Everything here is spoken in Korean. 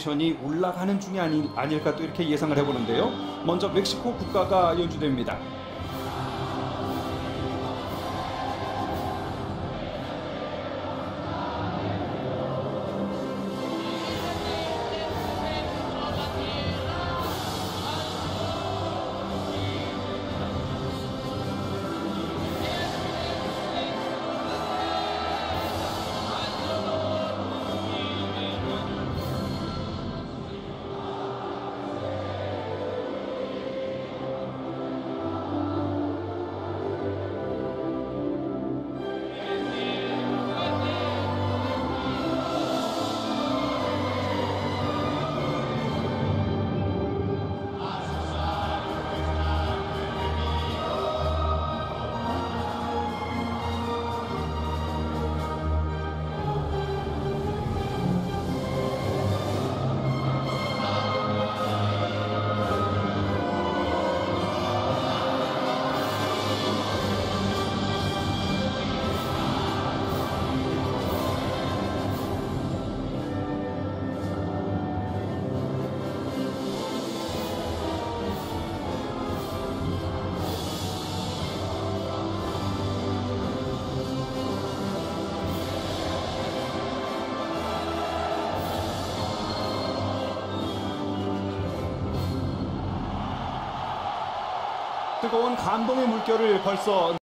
션이 올라가는 중이 아니, 아닐까 또 이렇게 예상을 해보는데요. 먼저 멕시코 국가가 연주됩니다. 뜨거운 감동의 물결을 벌써